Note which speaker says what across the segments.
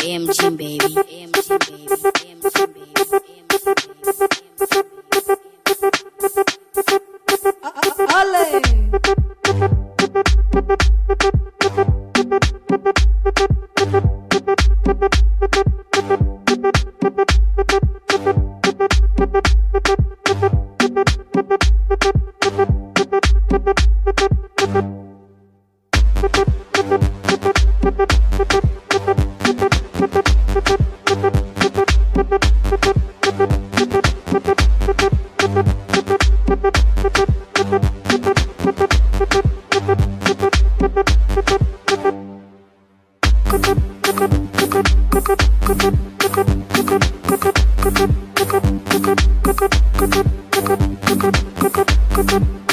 Speaker 1: AMG baby, AMG baby, AMG baby,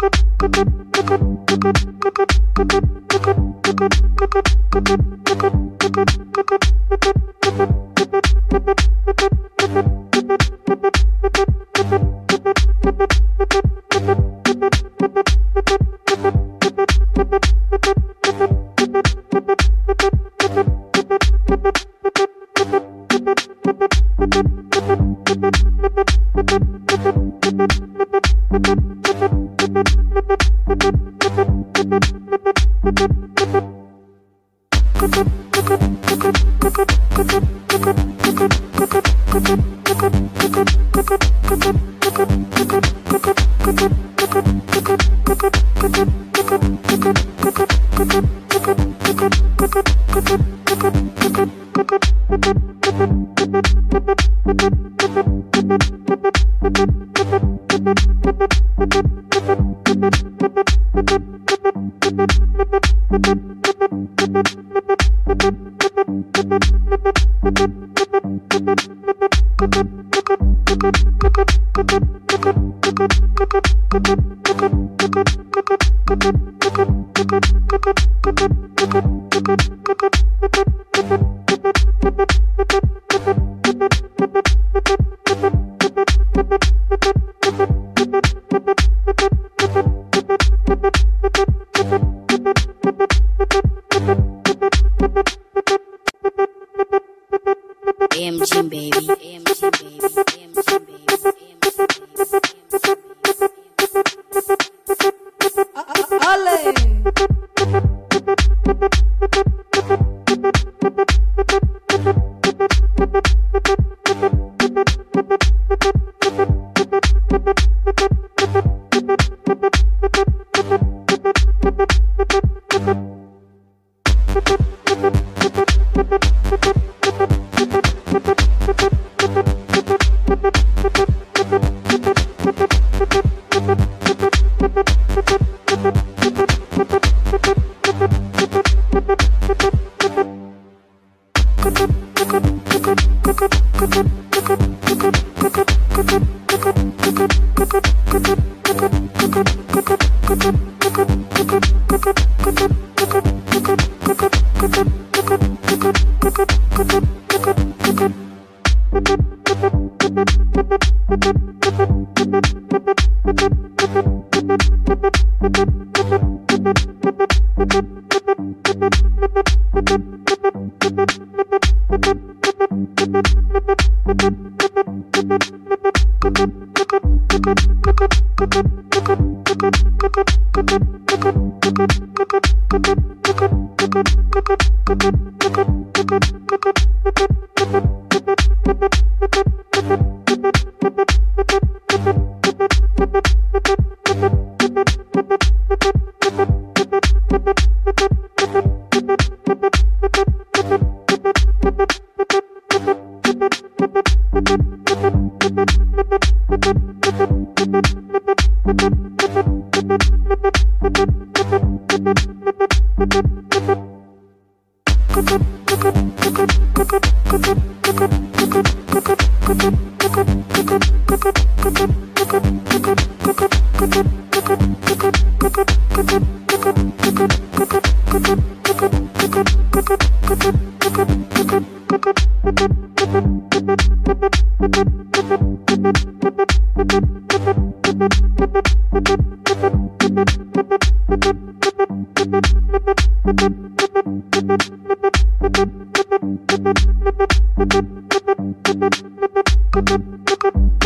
Speaker 1: AMG baby, AMG baby, AMG baby,
Speaker 2: Thank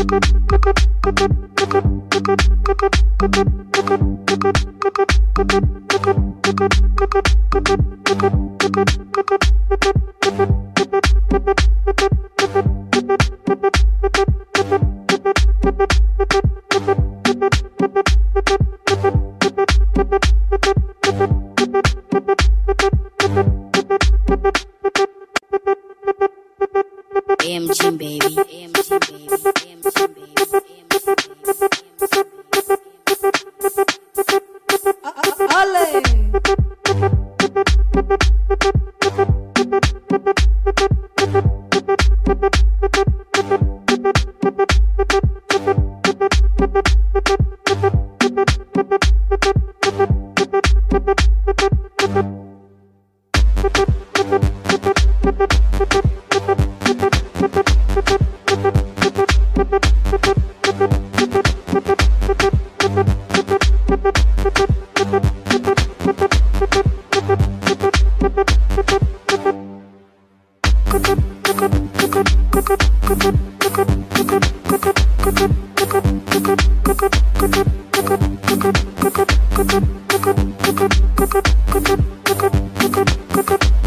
Speaker 1: Thank you. Baby, AMG baby, AMG baby,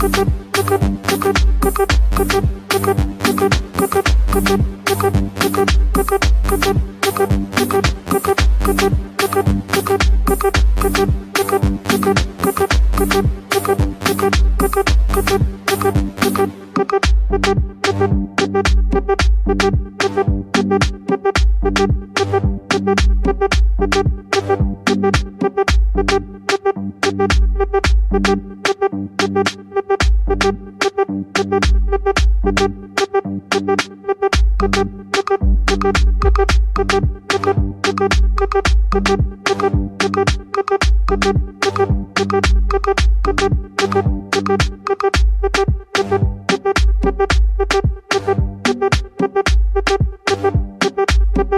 Speaker 1: AMG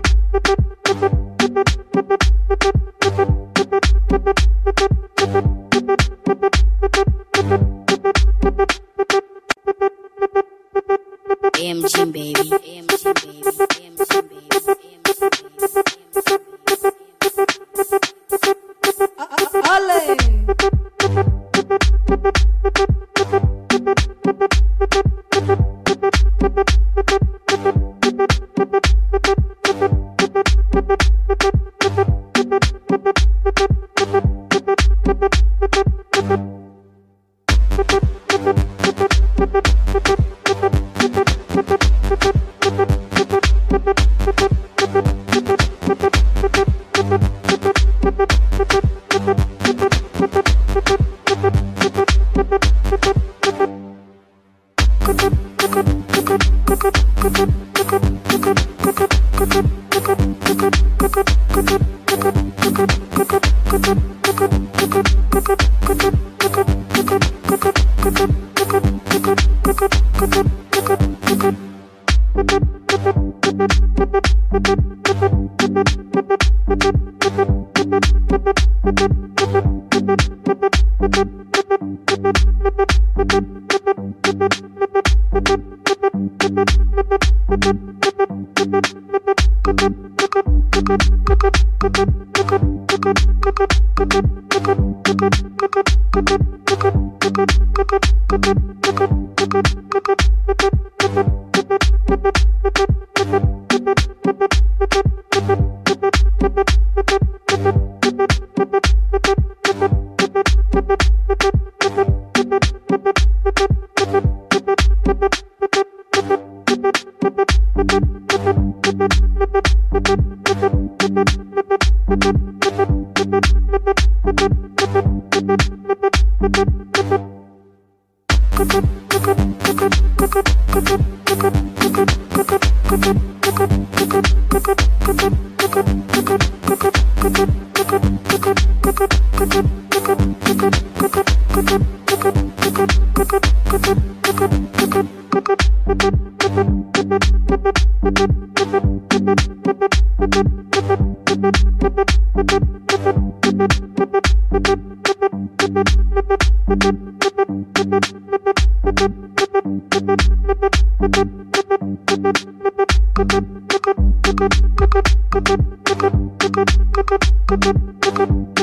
Speaker 1: AMG baby,
Speaker 2: Thank you. AMG